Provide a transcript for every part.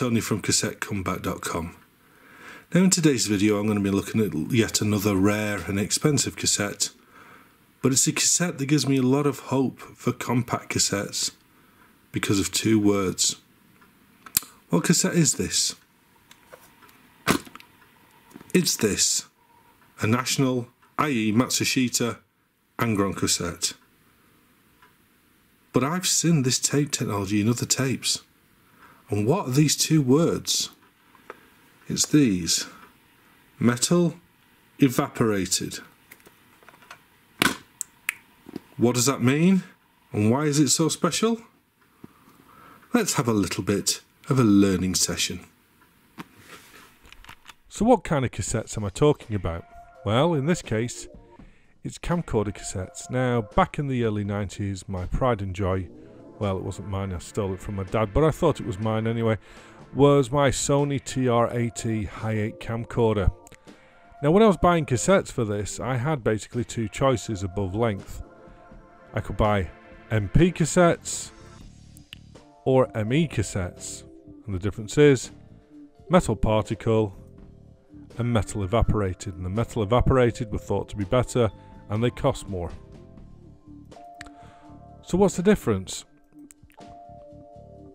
Tony from CassetteComeback.com. Now in today's video I'm going to be looking at yet another rare and expensive cassette, but it's a cassette that gives me a lot of hope for compact cassettes because of two words. What cassette is this? It's this, a National, i.e. Matsushita, Angrom cassette. But I've seen this tape technology in other tapes. And what are these two words? It's these. Metal evaporated. What does that mean? And why is it so special? Let's have a little bit of a learning session. So, what kind of cassettes am I talking about? Well, in this case, it's camcorder cassettes. Now, back in the early 90s, my pride and joy, well, it wasn't mine, I stole it from my dad, but I thought it was mine anyway, was my Sony TR80 Hi8 camcorder. Now, when I was buying cassettes for this, I had basically two choices above length. I could buy MP cassettes or ME cassettes, and the difference is metal particle and metal evaporated, and the metal evaporated were thought to be better and they cost more. So, what's the difference?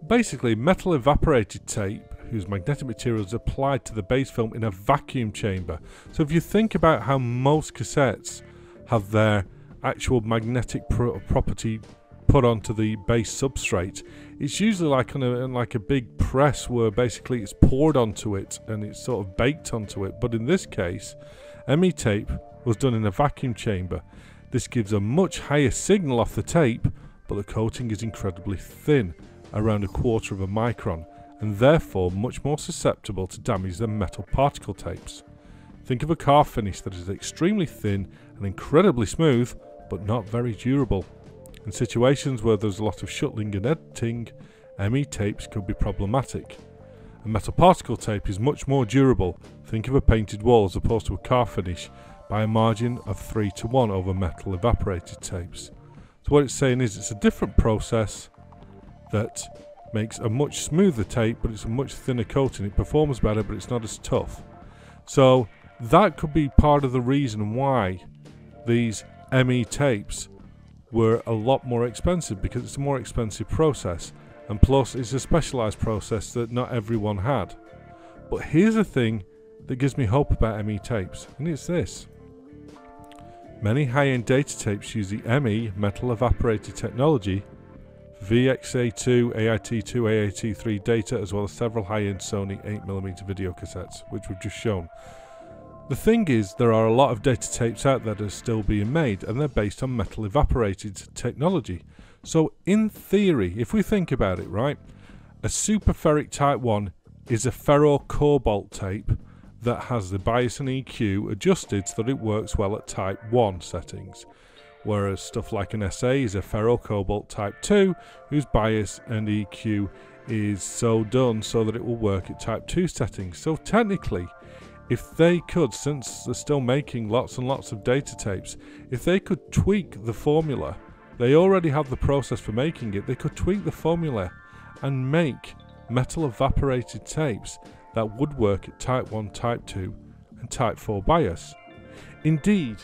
Basically, metal evaporated tape whose magnetic material is applied to the base film in a vacuum chamber. So, if you think about how most cassettes have their actual magnetic pro- property put onto the base substrate, it's usually like on a like a big press where basically it's poured onto it and it's sort of baked onto it. But in this case, ME tape was done in a vacuum chamber. This gives a much higher signal off the tape, but the coating is incredibly thin, around a quarter of a micron, and therefore much more susceptible to damage than metal particle tapes. Think of a car finish that is extremely thin and incredibly smooth, but not very durable. In situations where there's a lot of shuttling and editing, ME tapes could be problematic. A metal particle tape is much more durable, think of a painted wall as opposed to a car finish, by a margin of 3 to 1 over metal evaporated tapes. So what it's saying is it's a different process that makes a much smoother tape but it's a much thinner coating. It performs better but it's not as tough. So that could be part of the reason why these ME tapes were a lot more expensive because it's a more expensive process and plus it's a specialized process that not everyone had. But here's the thing that gives me hope about ME tapes and it's this. Many high-end data tapes use the ME metal evaporated technology VXA2, AIT2, AIT3 data as well as several high-end Sony 8mm video cassettes which we've just shown. The thing is, there are a lot of data tapes out there that are still being made, and they're based on metal evaporated technology. So, in theory, if we think about it, right, a superferric Type 1 is a ferro cobalt tape that has the bias and EQ adjusted so that it works well at Type 1 settings. Whereas stuff like an SA is a ferro cobalt Type 2, whose bias and EQ is so done so that it will work at Type 2 settings. So, technically, if they could, since they're still making lots and lots of data tapes, if they could tweak the formula, they already have the process for making it, they could tweak the formula and make metal evaporated tapes that would work at Type 1, Type 2, and Type 4 bias. Indeed,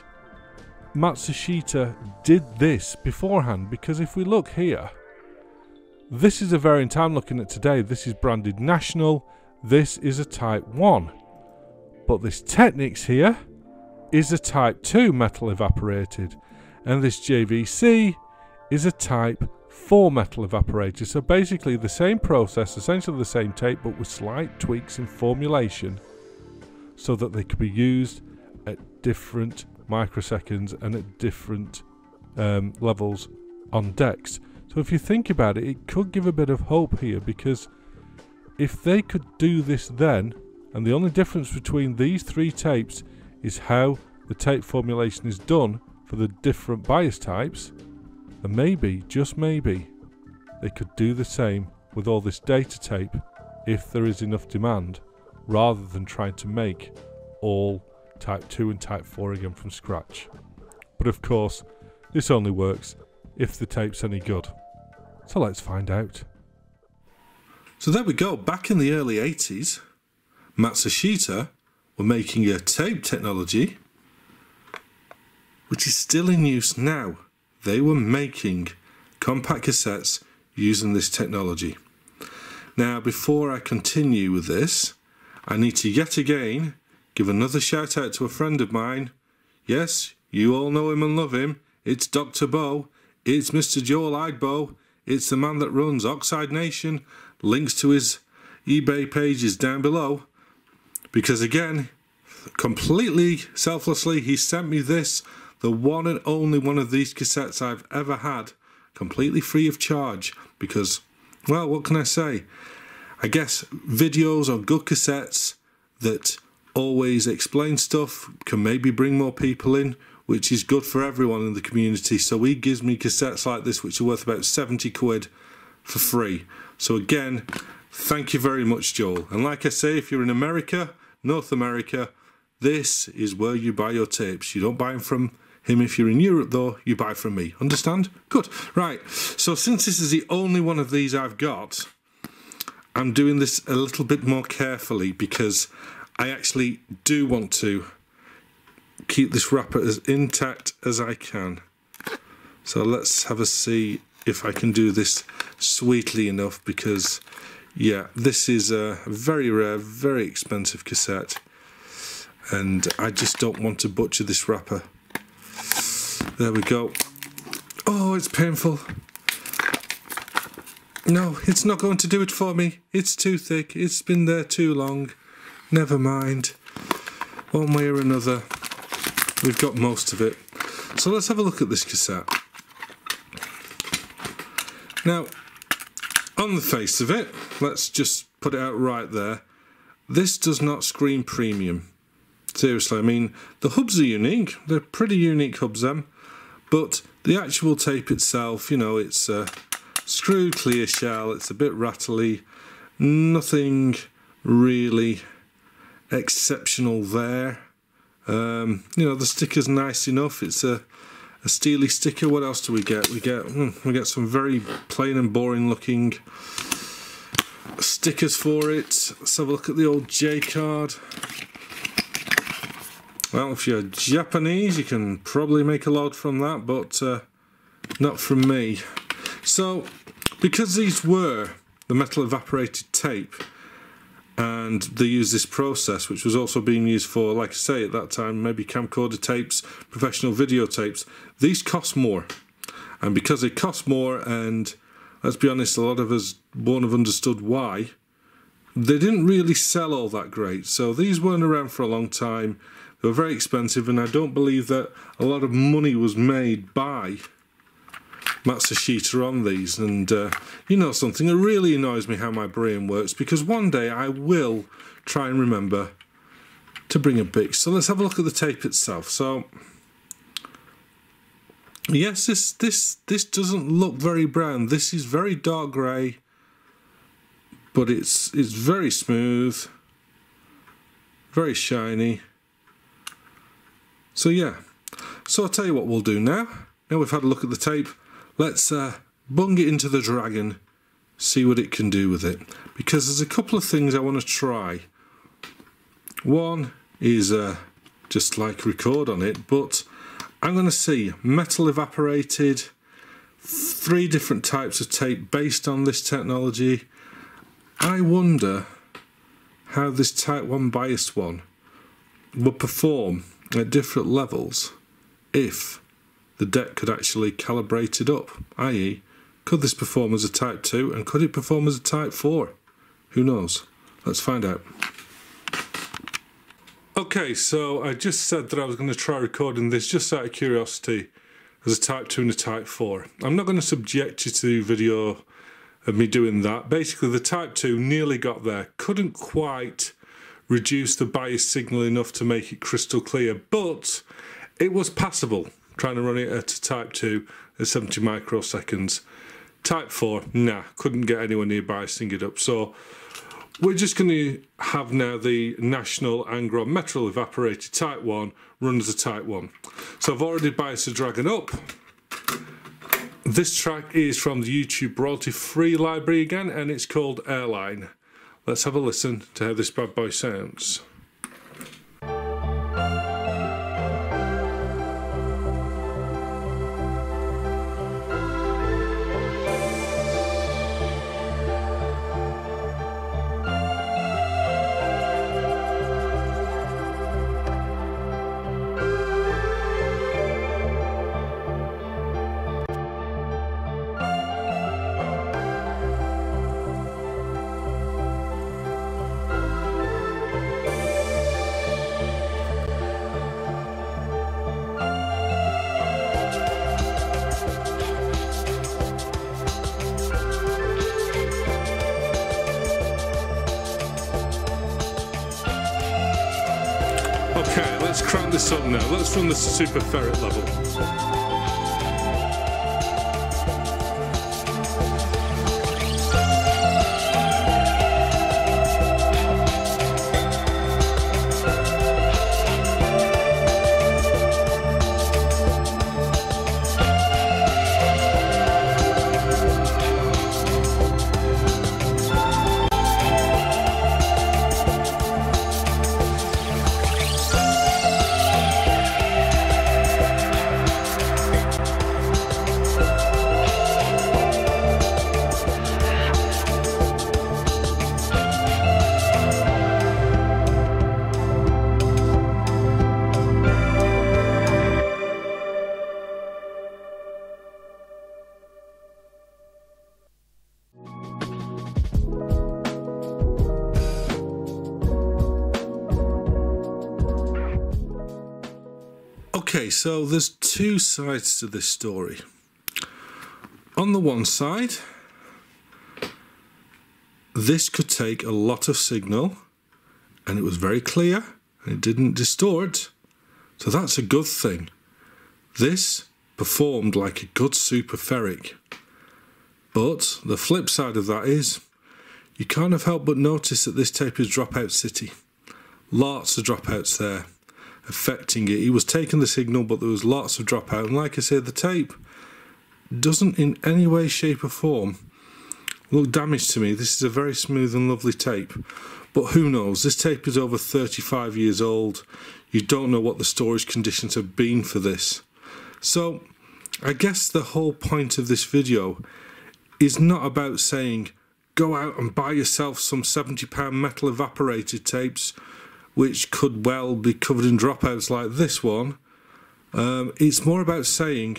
Matsushita did this beforehand because if we look here, this is a variant I'm looking at today. This is branded National, this is a Type 1. But this Technics here is a Type 2 metal evaporated, and this JVC is a Type 4 metal evaporated. So basically the same process, essentially the same tape, but with slight tweaks in formulation so that they could be used at different microseconds and at different um, levels on decks. So if you think about it, it could give a bit of hope here because if they could do this then, and the only difference between these three tapes is how the tape formulation is done for the different bias types, then maybe, just maybe, they could do the same with all this data tape if there is enough demand, rather than trying to make all Type 2 and Type 4 again from scratch. But of course, this only works if the tape's any good. So let's find out. So there we go. Back in the early 80s, Matsushita were making a tape technology which is still in use now. They were making compact cassettes using this technology. Now, before I continue with this, I need to yet again give another shout out to a friend of mine. Yes, you all know him and love him. It's Dr. Bo. It's Mr. Joel Idbo. It's the man that runs Oxide Nation. Links to his eBay page is down below. Because again, completely selflessly, he sent me this, the one and only one of these cassettes I've ever had, completely free of charge. Because, well, what can I say? I guess videos or good cassettes that always explain stuff can maybe bring more people in, which is good for everyone in the community. So he gives me cassettes like this, which are worth about 70 quid for free. So again, thank you very much, Joel. And like I say, if you're in America, North America, this is where you buy your tapes. You don't buy them from him if you're in Europe, though, you buy from me. Understand? Good. Right. So since this is the only one of these I've got, I'm doing this a little bit more carefully because I actually do want to keep this wrapper as intact as I can. So let's have a see if I can do this sweetly enough because yeah this is a very rare very expensive cassette and I just don't want to butcher this wrapper there we go oh it's painful no, it's not going to do it for me. It's too thick. It's been there too long. Never mind. One way or another, we've got most of it. So let's have a look at this cassette. Now, on the face of it, let's just put it out right there. This does not scream premium. Seriously, I mean, the hubs are unique. They're pretty unique hubs, them. But the actual tape itself, you know, it's... Uh, Screw clear shell, it's a bit rattly, nothing really exceptional there. Um, you know, the sticker's nice enough, it's a, a steely sticker. What else do we get? We get mm, we get some very plain and boring looking stickers for it. Let's have a look at the old J card. Well, if you're Japanese, you can probably make a load from that, but uh, not from me. So, because these were the metal evaporated tape, and they used this process, which was also being used for, like I say, at that time, maybe camcorder tapes, professional video tapes, these cost more. And because they cost more, and let's be honest, a lot of us won't have understood why, they didn't really sell all that great. So these weren't around for a long time. They were very expensive, and I don't believe that a lot of money was made by Matsushita on these. And uh, you know something, it really annoys me how my brain works because one day I will try and remember to bring a Bic. So let's have a look at the tape itself. So yes, this this this doesn't look very brown. This is very dark grey, but it's it's very smooth, very shiny. So yeah. So I'll tell you what we'll do now. Now we've had a look at the tape, let's uh, bung it into the dragon, see what it can do with it. Because there's a couple of things I want to try. One is uh, just like record on it, but I'm going to see metal evaporated, three different types of tape based on this technology. I wonder how this Type 1 biased one would perform at different levels if the deck could actually calibrate it up, i.e., could this perform as a Type 2 and could it perform as a Type 4? Who knows? Let's find out. Okay, so I just said that I was going to try recording this just out of curiosity as a Type 2 and a Type 4. I'm not going to subject you to video of me doing that. Basically, the Type 2 nearly got there. Couldn't quite reduce the bias signal enough to make it crystal clear, but it was passable trying to run it at type 2 at 70 microseconds. Type 4, nah, couldn't get anywhere nearby sing it up. So we're just going to have now the National Angrom Metal Evaporated Type 1 run as a Type 1. So I've already biased the Dragon up. This track is from the YouTube royalty free library again, and it's called Airline. Let's have a listen to how this bad boy sounds. This up now. Let's run the super ferric level. So there's two sides to this story. On the one side, this could take a lot of signal and it was very clear and it didn't distort. So that's a good thing. This performed like a good super ferric. But the flip side of that is you can't have helped but notice that this tape is dropout city. Lots of dropouts there affecting it. He was taking the signal, but there was lots of dropout. And like I said, the tape doesn't in any way, shape, or form look damaged to me. This is a very smooth and lovely tape. But who knows? This tape is over 35 years old. You don't know what the storage conditions have been for this. So, I guess the whole point of this video is not about saying go out and buy yourself some £70 metal evaporated tapes which could well be covered in dropouts like this one. Um, it's more about saying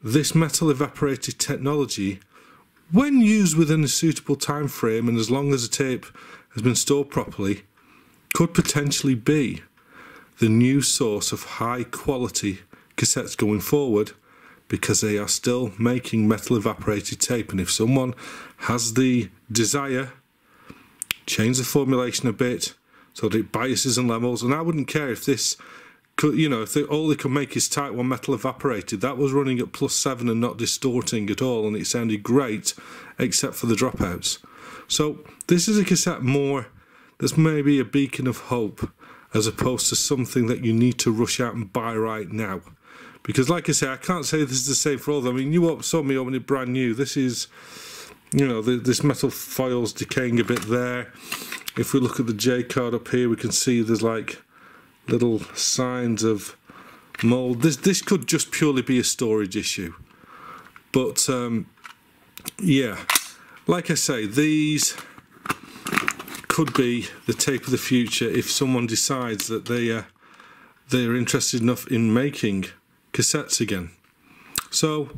this metal evaporated technology, when used within a suitable time frame and as long as the tape has been stored properly, could potentially be the new source of high quality cassettes going forward because they are still making metal evaporated tape and if someone has the desire change the formulation a bit so the biases and levels. And I wouldn't care if this could, you know, if they, all they could make is Type 1 metal evaporated. That was running at plus 7 and not distorting at all, and it sounded great, except for the dropouts. So this is a cassette more that's maybe a beacon of hope as opposed to something that you need to rush out and buy right now. Because like I say, I can't say this is the same for all of them. I mean, you saw me open it brand new. This is, you know, the, this metal foil's decaying a bit there if we look at the J card up here we can see there's like little signs of mold. This this could just purely be a storage issue. But um, yeah. Like I say these could be the tape of the future if someone decides that they uh, they're interested enough in making cassettes again. So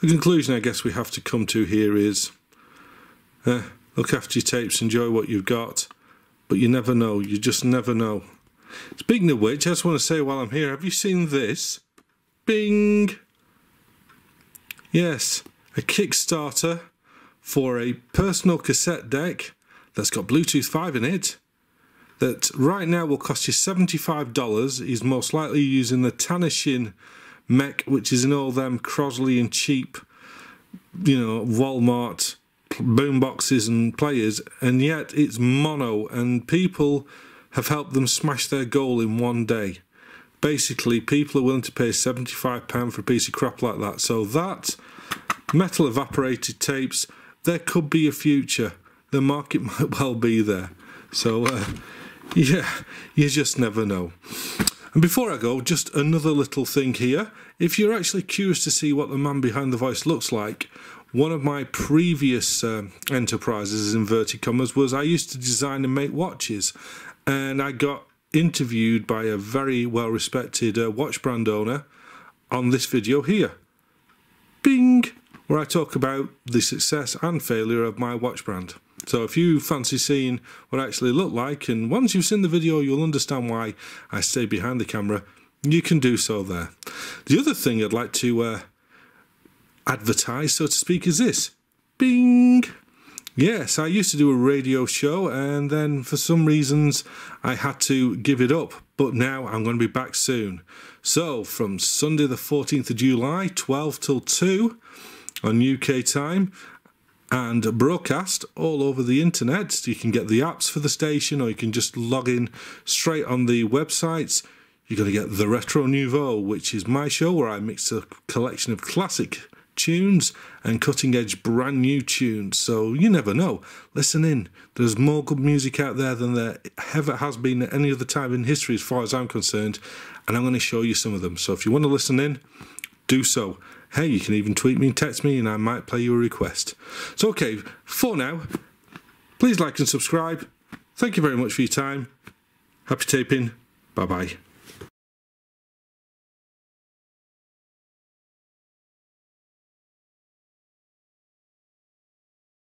the conclusion I guess we have to come to here is uh, look after your tapes enjoy what you've got but you never know. You just never know. Speaking of which, I just want to say while I'm here, have you seen this? Bing! Yes, a Kickstarter for a personal cassette deck that's got Bluetooth 5 in it that right now will cost you $75. He's most likely using the Tanashin mech, which is in all them Crosley and cheap, you know, Walmart boom boxes and players, and yet it's mono, and people have helped them smash their goal in one day. Basically, people are willing to pay £75 for a piece of crap like that. So that metal evaporated tapes, there could be a future. The market might well be there. So, uh, yeah, you just never know. And before I go, just another little thing here. If you're actually curious to see what the man behind the voice looks like, one of my previous uh, enterprises, inverted commas, was I used to design and make watches. And I got interviewed by a very well respected uh, watch brand owner on this video here. Bing! Where I talk about the success and failure of my watch brand. So if you fancy seeing what I actually look like, and once you've seen the video, you'll understand why I stay behind the camera, you can do so there. The other thing I'd like to uh, advertise, so to speak, is this. Bing! Yes, I used to do a radio show and then for some reasons I had to give it up, but now I'm going to be back soon. So, from Sunday the 14th of July, 12 till 2 on UK time, and broadcast all over the internet. You can get the apps for the station or you can just log in straight on the websites. You're going to get the Retro Nouveau, which is my show where I mix a collection of classic tunes and cutting edge brand new tunes. So you never know. Listen in. There's more good music out there than there ever has been at any other time in history, as far as I'm concerned. And I'm going to show you some of them. So if you want to listen in, do so. Hey, you can even tweet me and text me, and I might play you a request. So, okay, for now, please like and subscribe. Thank you very much for your time. Happy taping. Bye bye.